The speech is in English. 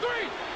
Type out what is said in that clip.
three.